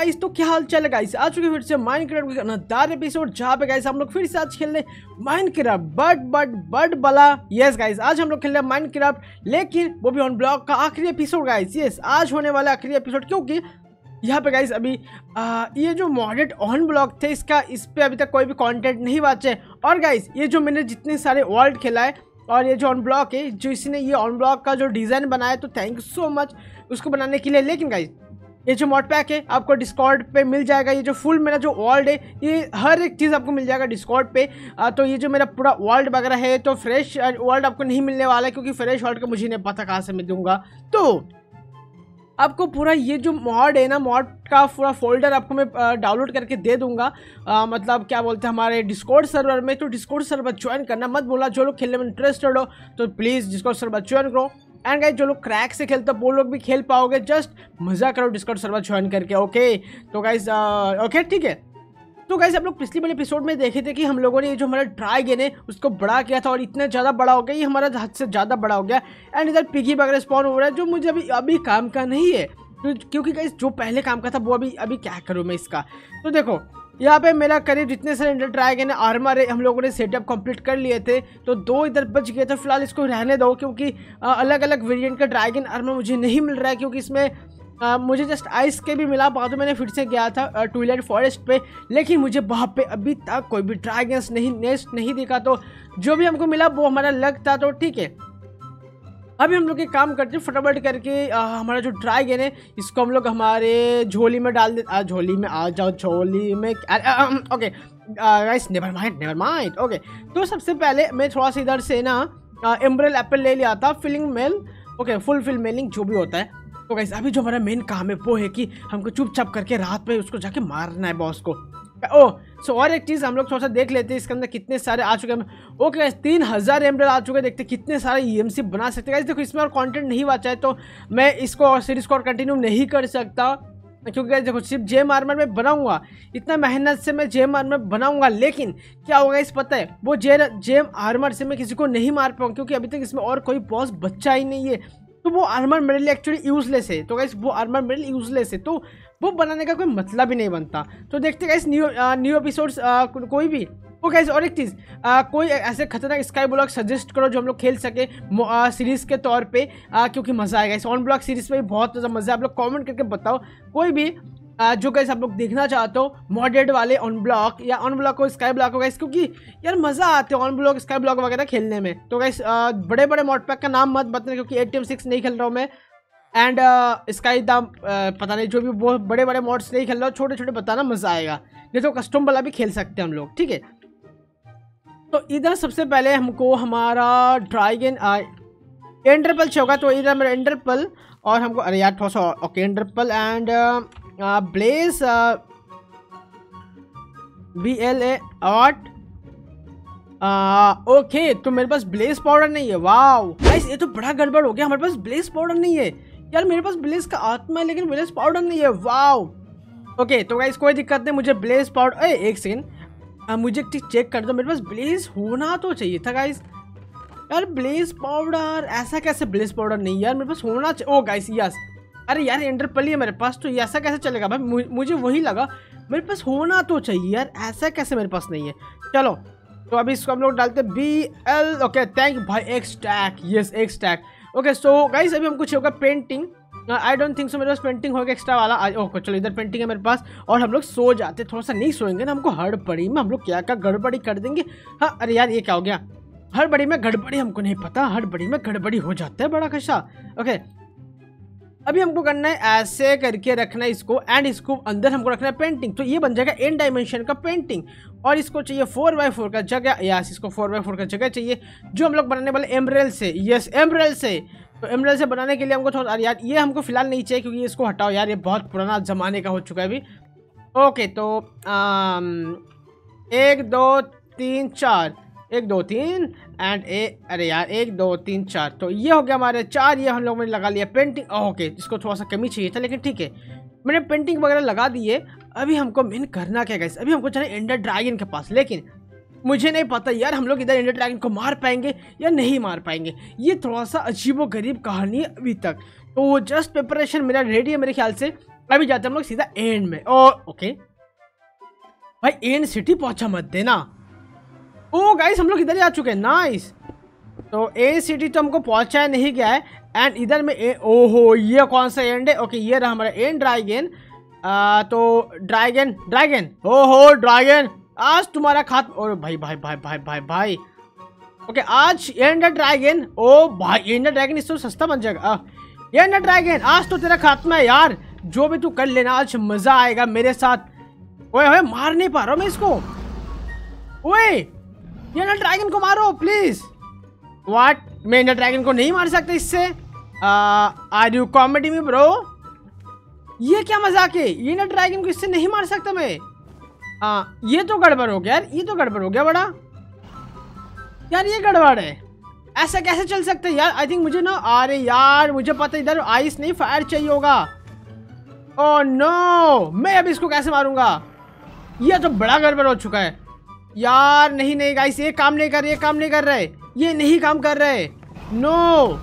Guys तो क्या हाल चल गाइस आ चुके फिर से माइनक्राफ्ट के नदार एपिसोड जहाँ पे गाइस हम लोग फिर से आज खेल रहे माइनक्राफ्ट बट बट बट बला यस गाइस आज हम लोग खेल रहे माइनक्राफ्ट लेकिन वो भी ऑन ब्लॉक का आखिरी एपिसोड गाइस यस आज होने वाला आखिरी एपिसोड क्योंकि यहाँ पे गाइस अभी आ, ये जो मॉडेड ऑन ब्लॉक थे इसका इस पर अभी तक कोई भी कंटेंट नहीं बचे। और गाइस ये जो मैंने जितने सारे वर्ल्ड खेला है और ये जो ऑन ब्लॉक है जो इसने ये ऑन ब्लॉक का जो डिज़ाइन बनाया तो थैंक यू सो मच उसको बनाने के लिए। लेकिन गाइस ये जो मॉड पैक है आपको डिस्कॉर्ड पे मिल जाएगा। ये जो फुल मेरा जो वर्ल्ड है ये हर एक चीज़ आपको मिल जाएगा डिस्कॉर्ड पे। आ, तो ये जो मेरा पूरा वर्ल्ड वगैरह है तो फ्रेश वर्ल्ड आपको नहीं मिलने वाला है क्योंकि फ्रेश वर्ल्ड का मुझे नहीं पता कहाँ से मैं दूँगा। तो आपको पूरा ये जो मॉड है ना मॉड का पूरा फोल्डर आपको मैं डाउनलोड करके दे दूँगा। आ, मतलब क्या बोलते हैं हमारे डिस्कॉर्ड सर्वर में तो डिस्कॉर्ड सर्वर ज्वाइन करना मत बोला जो लोग खेलने में इंटरेस्टेड हो तो प्लीज़ डिस्कॉर्ड सर्वर ज्वाइन करो। एंड गाइज़ जो लोग क्रैक से खेलते वो लोग भी खेल पाओगे। जस्ट मज़ा करो डिस्कॉर्ड सर्वर ज्वाइन करके ओके तो गाइज़ ओके ठीक है? तो गाइज़ आप लोग पिछली वाले एपिसोड में देखे थे कि हम लोगों ने ये जो हमारा ट्राई गेन है, उसको बड़ा किया था और इतना ज़्यादा बड़ा हो गया, ये हमारा हद से ज़्यादा बड़ा हो गया। एंड इधर पिगी वगैरह स्पॉन हो रहा है, जो मुझे अभी अभी काम का नहीं है। क्योंकि गाइज़ जो पहले काम का था, वो अभी अभी क्या करूँ मैं इसका? तो देखो यहाँ पे मेरा करीब जितने सारे इंडर ट्राई ने आर्मर हम लोगों ने सेटअप कंप्लीट कर लिए थे तो दो इधर बच गए थे फ़िलहाल इसको रहने दो क्योंकि अलग अलग वेरिएंट का ड्रैगन आर्मर मुझे नहीं मिल रहा है क्योंकि इसमें आ, मुझे जस्ट आइस के भी मिला बाद मैंने फिर से गया था टूलेट फॉरेस्ट पे लेकिन मुझे वहाँ पे अभी तक कोई भी ड्रैगन्स नहीं नेस्ट नहीं दिखा तो जो भी हमको मिला वो हमारा लग था तो ठीक है। अभी हम लोग एक काम करते हैं फटाफट करके आ, हमारा जो ड्राई गेन है इसको हम लोग हमारे झोली में डाल दे झोली में आ जाओ झोली में okay guys never mind never mind okay तो सबसे पहले मैं थोड़ा सा इधर से ना एम्ब्रेल एप्पल ले लिया था filling mail okay full fill mailing जो भी होता है तो गाइस अभी जो हमारा मेन काम है वो है कि हमको चुपचाप करके रात में उसको जाके मारना है बॉस को। ओ सो और एक चीज़ हम लोग थोड़ा सा देख लेते हैं, इसके अंदर कितने सारे आ चुके हैं। ओके तीन हज़ार एम आ चुके हैं, देखते कितने सारे ई e बना सकते हैं। देखो, इसमें और कंटेंट नहीं बचा है तो मैं इसको और सीरीज़ को और कंटिन्यू नहीं कर सकता, क्योंकि देखो, सिर्फ़ जेम आर्मर में बनाऊँगा, इतना मेहनत से मैं जेम आर्मर बनाऊँगा, लेकिन क्या होगा इस पता है, वो जे जेम आर्मर से मैं किसी को नहीं मार पाऊँ क्योंकि अभी तक इसमें और कोई बॉस बच्चा ही नहीं है। तो वो आर्मर मेरे लिए एक्चुअली यूजलेस है तो गाइस वो आर्मर मेरे लिए यूजलेस है तो वो बनाने का कोई मतलब ही नहीं बनता। तो देखते गए न्यू न्यू एपिसोड्स कोई भी। वो गाइस और एक चीज़ कोई ऐसे खतरनाक स्काई ब्लॉक सजेस्ट करो जो हम लोग खेल सके सीरीज़ के तौर पे आ, क्योंकि मज़ा आएगा। इस ऑन ब्लॉक सीरीज़ में भी बहुत ज़्यादा मज़ा है। आप लोग कमेंट करके बताओ। कोई भी आ, जो कैसे आप लोग देखना चाहते हो मॉडेड वाले ऑन ब्लॉक या ऑन ब्लॉक हो स्काई ब्लॉक हो गैस क्योंकि यार मज़ा आते हैं ऑन ब्लॉक स्काई ब्लॉक वगैरह खेलने में। तो गैस बड़े बड़े मॉडपैक का नाम मत बताना क्योंकि ए टी सिक्स नहीं खेल रहा हूँ मैं। एंड स्काई दाम पता नहीं, जो भी बहुत बड़े बड़े मॉड्स नहीं खेल रहा हो छोटे छोटे बताना, मज़ा आएगा। नहीं तो कस्टम वाला भी खेल सकते हैं हम लोग, ठीक है? तो इधर सबसे पहले हमको हमारा ड्राइगन एंडरपल चाहिए तो इधर मेरा एंडरपल और हमको, अरे यार थोड़ा सा okay ender pearl and blaze B L A art okay तो मेरे पास ब्लेस पाउडर नहीं है वाह ये तो बड़ा गड़बड़ हो गया, हमारे पास ब्लेस पाउडर नहीं है। यार, मेरे पास ब्लेस का आत्मा है, लेकिन ब्लेस पाउडर नहीं है। वाओ ओके तो गाइस कोई दिक्कत नहीं, मुझे ब्लेस पाउडर ए एक सेकेंड मुझे चेक कर दो मेरे पास ब्लेस होना तो चाहिए था गाइस यार ब्लेस पाउडर ऐसा कैसे ब्लेस पाउडर नहीं यार, मेरे पास होना चाहिए ओ गाइस यस अरे यार एंडर पली है मेरे पास तो ऐसा कैसे चलेगा भाई? मुझे वही लगा, मेरे पास होना तो चाहिए यार, ऐसा कैसे मेरे पास नहीं है? चलो तो अभी इसको हम लोग डालते बी एल ओके थैंक भाई, एक स्टैक यस एक स्टैक ओके सो गाइस अभी हम कुछ होगा painting I don't think so मेरे पास पेंटिंग होगा एक्स्ट्रा वाला. ओके चलो, इधर पेंटिंग है मेरे पास. और हम लोग सो जाते थोड़ा सा नहीं सोएँगे ना, हमको हड़बड़ी में, हम लोग क्या क्या गड़बड़ी कर देंगे? हाँ अरे यार, ये क्या हो गया? हड़बड़ी में गड़बड़ी हमको नहीं पता. हड़बड़ी में गड़बड़ी हो जाता है बड़ा खशा ओके अभी हमको करना है ऐसे करके रखना है इसको एंड इसको अंदर हमको रखना है पेंटिंग तो ये बन जाएगा एन डायमेंशन का पेंटिंग और इसको चाहिए फोर बाई फोर का जगह यस इसको फोर बाई फोर का जगह चाहिए जो हम लोग बनाने वाले एमरेल से. यस एमरेल से. तो एमरेल से बनाने के लिए हमको थोड़ा यार ये हमको फ़िलहाल नहीं चाहिए क्योंकि इसको हटाओ यार ये बहुत पुराना ज़माने का हो चुका है अभी. ओके तो आम, एक दो तीन चार. एक, दो, तीन एंड ए, अरे यार, एक, दो, तीन, चार। तो ये हो गया हमारे चार, ये हम लोगों ने लगा लिया पेंटिंग ओके इसको थोड़ा सा कमी चाहिए था, लेकिन ठीक है। मैंने पेंटिंग वगैरह लगा दी है। अभी हमको मेन करना क्या गैस अभी हमको चले इंडर ड्रैगन के पास। लेकिन मुझे नहीं पता यार, हम लोग इधर इंडर ड्रैगन को मार पाएँगे या नहीं मार पाएँगे। ये थोड़ा सा अजीब गरीब कहानी है अभी तक। तो वो जस्ट प्रिपरेशन मेरा रेडी है मेरे ख्याल से। अभी जाते हम लोग सीधा एंड में। ओ ओके भाई एंड सिटी पहुँचा मत देना। ओ गाइस हम लोग इधर ही आ चुके हैं। नाइस तो ए सिटी तो हमको पहुँचाया नहीं गया है। एंड इधर में ए ओहो, ये कौन सा एंड है? ओके ये रहा हमारा एंड ड्राइगन तो ड्राइगन ड्रैगन ड्रैगन हो ड्रैगन आज तुम्हारा खात, और भाई भाई भाई भाई भाई भाई. ओके आज एंड ड्रैगन ओ, भाई एंड ड्रैगन इससे सस्ता बन जाएगा। एंड ड्रैगन आज तो तेरा खात्मा है यार। जो भी तू कर लेना, आज मज़ा आएगा मेरे साथ। ओए ओए, मार नहीं पा रहा मैं इसको। ओए ये ड्रैगन को मारो प्लीज़ व्हाट मैं इंडर ड्रैगन को नहीं मार सकता इससे? आर यू कॉमेडी में ब्रो ये क्या मज़ाक है? ये इंडर ड्रैगन को इससे नहीं मार सकता मैं. आ, ये तो गड़बड़ हो गया यार ये तो गड़बड़ हो गया बड़ा. यार ये गड़बड़ है. ऐसा कैसे चल सकता है यार? आई थिंक मुझे ना अरे यार मुझे पता इधर आइस नहीं फायर चाहिए होगा. ओ नो मैं अब इसको कैसे मारूँगा? ये तो बड़ा गड़बड़ हो चुका है. यार नहीं नहीं गाइस ये काम नहीं कर रहे ये काम नहीं कर रहे। ये नहीं काम कर रहे। नो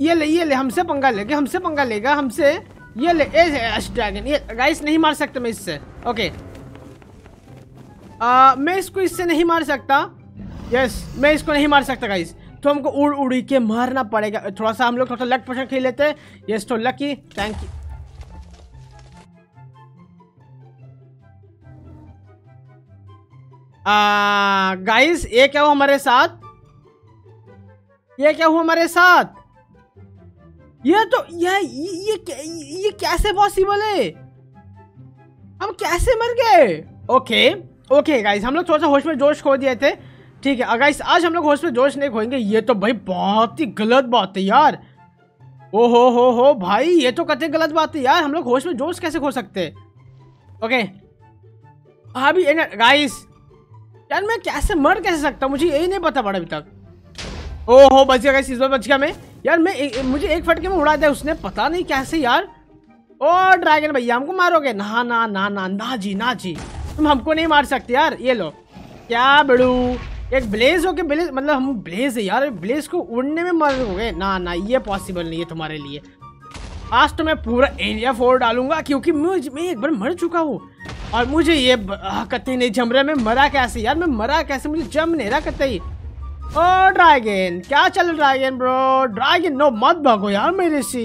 ये ले ये ले हमसे पंगा लेगा हमसे पंगा लेगा हमसे। ये ले ए ड्रैगन ये गाइस नहीं मार सकते मैं इससे। ओके आ, मैं इसको इससे नहीं मार सकता। यस मैं इसको नहीं मार सकता गाइस तो हमको उड़ उड़ी के मारना पड़ेगा। थोड़ा सा हम लोग थोड़ा लक पोशन खेल लेते हैं। यस तो लकी थैंक यू गाइस ये क्या हुआ हमारे साथ? ये क्या हुआ हमारे साथ? ये तो ये ये ये, कैसे पॉसिबल है? हम कैसे मर गए? ओके ओके गाइस हम लोग थोड़ा सा होश में जोश खो दिए थे। ठीक है गाइस आज हम लोग होश में जोश नहीं खोएँगे। ये तो भाई बहुत ही गलत बात है यार। ओ हो हो हो भाई ये तो कतई गलत बात है यार। हम लोग होश में जोश कैसे खो सकते? ओके अभी गाइस यार मैं कैसे मर कैसे सकता मुझे यही नहीं पता पड़ा अभी तक। ओहो बच गया इस बार बच गया मैं। यार मैं ए, मुझे एक फटके में उड़ा दिया उसने पता नहीं कैसे यार। ओ ड्रैगन भैया हमको मारोगे? ना ना ना ना ना जी ना जी। तुम हमको नहीं मार सकते यार ये लो। क्या बड़ू? एक ब्लेज हो के ब्लेज मतलब हम ब्लेज है यार ब्लेज को उड़ने में मर गए। ना ना ये पॉसिबल नहीं है तुम्हारे लिए। आज तो मैं पूरा एरिया फोर डालूँगा क्योंकि मैं एक बार मर चुका हूँ। और मुझे ये कतई नहीं जम रहा, मैं मरा कैसे? यार, मैं मरा कैसे? मुझे जम नहीं रहा कतई ओ, ड्रैगन, क्या चल ड्रैगन ब्रो ड्रैगन नो मत भागो यार मेरे से।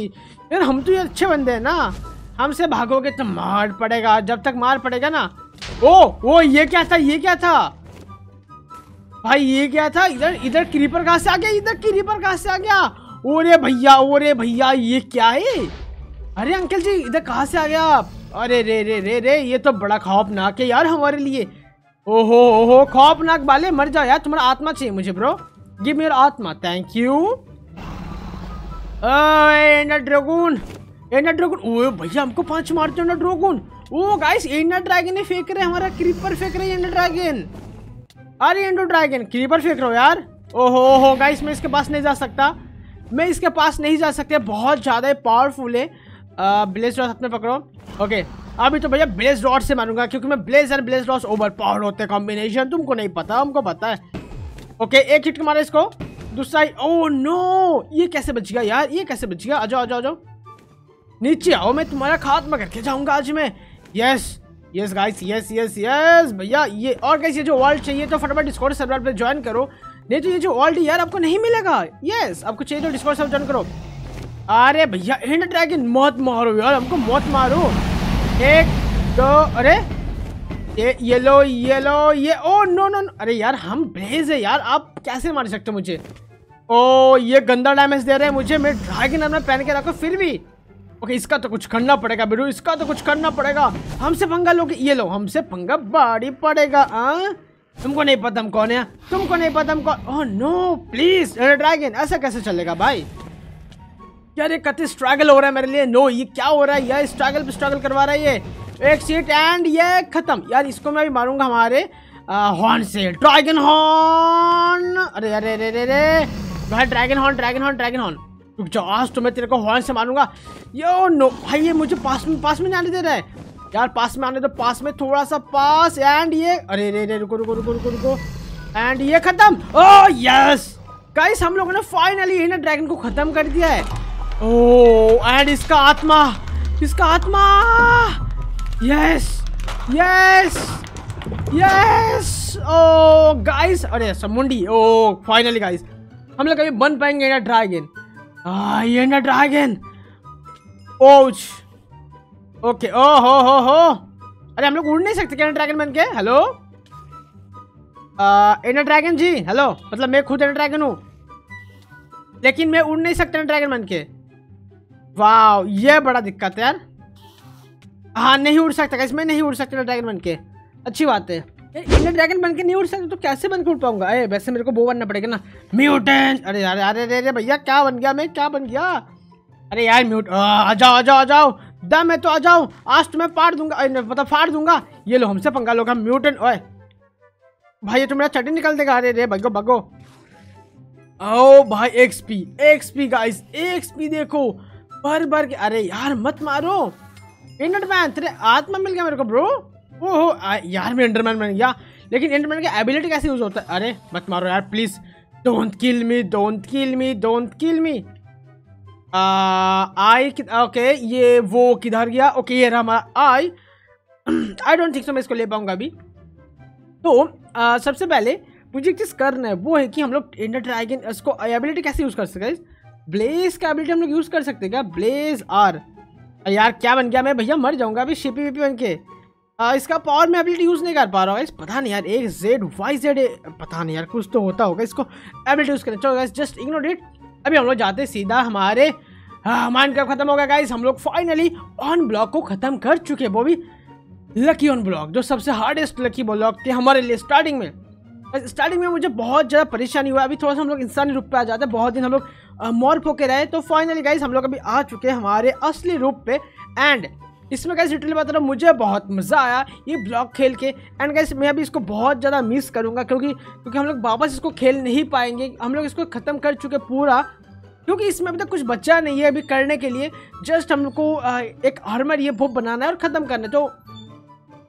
यार, हम तो ये अच्छे बंदे हैं ना। हमसे भागोगे तो मार पड़ेगा। जब तक मार पड़ेगा ना। ओ ओ, ये क्या था, ये क्या था? भाई, ये क्या था? इधर इधर क्रीपर कहाँ से आ गया? इधर क्रीपर कहाँ से आ गया? ओरे भैया ओरे भैया, ये क्या है? अरे, अंकल जी, इधर कहाँ से आ गया आप? अरे रे रे रे रे, ये तो बड़ा खौफनाक है यार हमारे लिए। ओहो ओहो, खौफनाक वाले मर जाओ यार, तुम्हारा आत्मा चाहिए मुझे ब्रो गिव मेरा आत्मा thank you ender dragon ender dragon ओए भैया, हमको पाँच मारते हैं ड्रैगन ओ गाइस एंडर ड्रैगन फेंक रहे हमारा क्रीपर फेंक रहे एंडर ड्रैगन अरे एंडर ड्रैगन क्रीपर फेंक रहे हो यार। ओहो ओहो गाइस मैं इसके पास नहीं जा सकता। मैं इसके पास नहीं जा सकता, बहुत ज़्यादा पावरफुल है। रॉड अपने पकड़ो। ओके अभी तो भैया ब्लेज रॉड से मारूँगा क्योंकि मैं blaze and blaze rod over power होते कॉम्बिनेशन तुमको नहीं पता, हमको पता है। ओके एक हिट मारा इसको। दूसरा ओ नो ये कैसे बच गया यार? ये कैसे बच गया? आ जाओ आ जाओ जाओ। नीचे आओ, मैं तुम्हारा खात्मा करके जाऊँगा आज मैं। Yes yes guys yes yes yes भैया, ये और कैसे जो वर्ल्ड चाहिए तो फटाफट डिस्कॉर्ड सर्वर पे ज्वाइन करो। नहीं तो ये जो वर्ल्ड यार, आपको नहीं मिलेगा। यस आपको चाहिए तो डिस्कॉर्ड सर्वर ज्वाइन करो। अरे भैया एंड ड्रैगन, मौत मारो यार, हमको मौत मारो। एक, दो, अरे, ये ये लो ये लो, ये, ओ, नो नो अरे यार, हम ब्लेज है यार, आप कैसे मार सकते हो मुझे? ओ, ये गंदा डैमेज दे रहे हैं मुझे, मैं ड्रैगन अपना पहन के रखो, फिर भी। ओके, इसका तो कुछ करना पड़ेगा, बिरू, इसका तो कुछ करना पड़ेगा। हमसे पंगा लोग, ये लो, हमसे पंगा बाड़ी पड़ेगा, आ? तुमको नहीं पता हम कौन है, तुमको नहीं पता हम कौन ओह नो प्लीज़ ड्रैगन ऐसा कैसे चलेगा भाई? यार, ये कति स्ट्रगल हो रहा है मेरे लिए। नो ये क्या हो रहा है? यार स्ट्रगल पे स्ट्रगल करवा रहा है ये। एक सीट एंड ये खत्म। यार, इसको मैं भी मारूँगा हमारे हॉर्न से। ड्रैगन हॉर्न अरे अरे अरे अरे अरे। भाई dragon horn dragon horn dragon horn रुक जाओ, आज तो मैं तेरे को हॉर्न से मारूँगा। यो नो भाई, ये मुझे पास में पास में आने दे रहा है। यार, पास में आने दो, पास में थोड़ा सा पास। एंड ये, अरे अरे अरे, रुको रुको रुको रुको रुको। एंड ये खत्म। ओ यस गाइस हम लोगों ने फाइनली ड्रैगन को खत्म कर दिया है। एंड इसका आत्मा इसका आत्मा! Yes yes yes oh guys अरे, समुंडी! ओ फाइनली गाइस हम लोग कभी बन पाएँगे ना ड्रैगन ये ना ड्रैगन ओच ओके ओ हो हो हो अरे, हम लोग उड़ नहीं सकते क्या ड्रैगन बन के? हेलो एना ड्रैगन जी हेलो मतलब मैं खुद एना ड्रैगन हूँ। लेकिन मैं उड़ नहीं सकता ड्रैगन बन के। वाह ये बड़ा दिक्कत है यार। हाँ नहीं उड़ सकता कैसे मैं नहीं उड़ सकता ड्रैगन बन के अच्छी बात है। इंडियन ड्रैगन बन के नहीं उड़ सकते तो कैसे बन के उड़ पाऊँगा? अरे वैसे मेरे को वो बनना पड़ेगा ना। म्यूटेंट अरे यार, अरे अरे अरे, भैया, क्या बन गया मैं? क्या बन गया? अरे यार म्यूट आ जाओ आ जाओ आ जाओ। दम मैं तो आ जाओ। आज तुम्हें फाड़ दूँगा। मतलब फाड़ दूँगा। ये लो, हमसे पंगा लोग म्यूटेंट ओए। भाई, ये तो मेरा चटनी निकल देगा। अरे रे भगो भगो। ओ भाई एक्सपी एक्सपी गाइस एक्सपी देखो। भर भर के अरे यार मत मारो। एंडरमैन तेरे आत्मा मिल गया मेरे को ब्रो ओहो यार मैं एंडरमैन बन गया। लेकिन एंडरमैन का एबिलिटी कैसे यूज़ होता है? अरे मत मारो यार please don't kill me don't kill me don't kill me I okay ये वो किधर गया? ओके ये रहा हमारा आई आई डोंट थिंक सो मैं इसको ले पाऊँगा अभी। तो आ, सबसे पहले मुझे एक चीज़ करना है वो है कि हम लोग इंडर ड्रैगन इसको एबिलिटी कैसे यूज़ कर सकते हैं? ब्लेज का एबिलिटी हम लोग यूज़ कर सकते क्या? ब्लेज आर यार क्या बन गया? मैं भैया मर जाऊँगा अभी शिपी विपी बन के। आ, इसका पावर में एबिलिटी यूज़ नहीं कर पा रहा हूँ पता नहीं यार एक जेड वाई जेड पता नहीं यार कुछ तो होता होगा। इसको एबिलिटी यूज़ करना चलो जस्ट इग्नोर इट अभी हम लोग जाते सीधा हमारे माइंड क्रैफ्ट खत्म हो गया गाइस हम लोग फाइनली ऑन ब्लॉक को खत्म कर चुके वो भी लकी ऑन ब्लॉक जो सबसे हार्डेस्ट लकी ब्लॉक थे हमारे लिए स्टार्टिंग में। स्टार्टिंग में मुझे बहुत ज़्यादा परेशानी हुआ। अभी थोड़ा सा हम लोग इंसानी रूप पे आ जाते हैं, बहुत दिन हम लोग मोर पोके रहे। तो फाइनली गाइस हम लोग अभी आ चुके हैं हमारे असली रूप पे। एंड इसमें गाइस लिटरली बता रहा हूँ, मुझे बहुत मज़ा आया ये ब्लॉक खेल के। एंड गाइस मैं अभी इसको बहुत ज़्यादा मिस करूँगा क्योंकि क्योंकि हम लोग वापस इसको खेल नहीं पाएँगे। हम लोग इसको ख़त्म कर चुके पूरा। क्योंकि इसमें अभी तक कुछ बचा नहीं है अभी करने के लिए। जस्ट हम लोग को एक आर्मर ये वो बनाना है और ख़त्म करना है। तो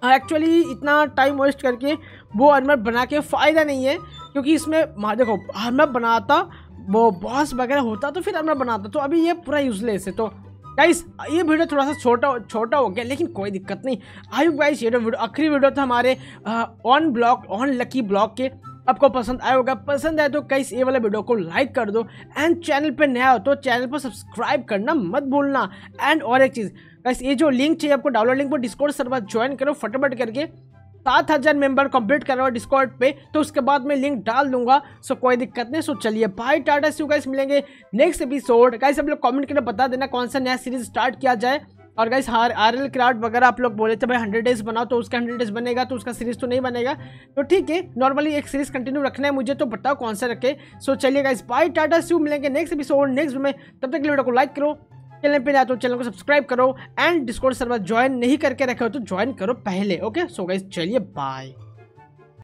एक्चुअली इतना टाइम वेस्ट करके वो आर्मर बना के फ़ायदा नहीं है, क्योंकि इसमें देखो आर्मर बनाता, वो बॉस वगैरह होता तो फिर आर्मर बनाता तो अभी ये पूरा यूजलेस है तो गाइस ये वीडियो थोड़ा सा छोटा छोटा हो गया, लेकिन कोई दिक्कत नहीं। आई गाइस ये वीडियो आखिरी वीडियो था हमारे on block on lucky block के, आपको पसंद आया होगा। पसंद आए तो कई ये वाला वीडियो को लाइक कर दो एंड चैनल पे नया हो तो चैनल पर सब्सक्राइब करना मत भूलना। एंड और एक चीज़ गाइस ये जो लिंक चाहिए आपको डाउनलोड लिंक पर डिस्कॉर्ड सर्वर ज्वाइन करो, फटाफट करके। सात हज़ार मेंबर कंप्लीट करो डिस्कॉर्ड पे तो उसके बाद मैं लिंक डाल दूँगा। सो कोई दिक्कत नहीं सो चलिए बाय टाटा सी गाइस मिलेंगे नेक्स्ट एपिसोड गाइस आप लोग कमेंट करके बता देना कौन सा नया सीरीज़ स्टार्ट किया जाए। और गाइस हार आर एल क्राफ्ट वगैरह आप लोग बोले थे, भाई हंड्रेड डेज़ बनाओ तो उसका हंड्रेड डेज़ बनेगा तो उसका सीरीज़ तो नहीं बनेगा। तो ठीक है नॉर्मली एक सीरीज़ कंटिन्यू रखना है मुझे तो बताओ कौन सा रखे। सो चलिए गाइस बाय टाटा सी मिलेंगे नेक्स्ट एपिसोड नेक्स्ट में। तब तक वीडियो को लाइक करो। चैनल पे जाते तो चैनल को सब्सक्राइब करो एंड डिस्कॉर्ड सर्वर ज्वाइन नहीं करके रखे हो तो ज्वाइन करो पहले ओके सो गाइस चलिए बाय